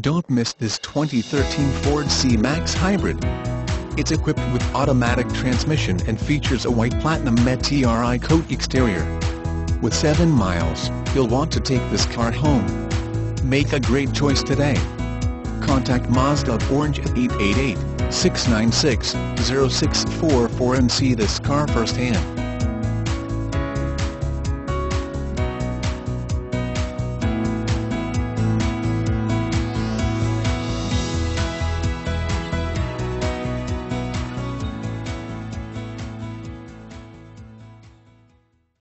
Don't miss this 2013 Ford C-Max Hybrid. It's equipped with automatic transmission and features a white platinum Met-TRI coat exterior. With 7 miles, you'll want to take this car home. Make a great choice today. Contact Mazda Orange at 888-696-0644 and see this car firsthand.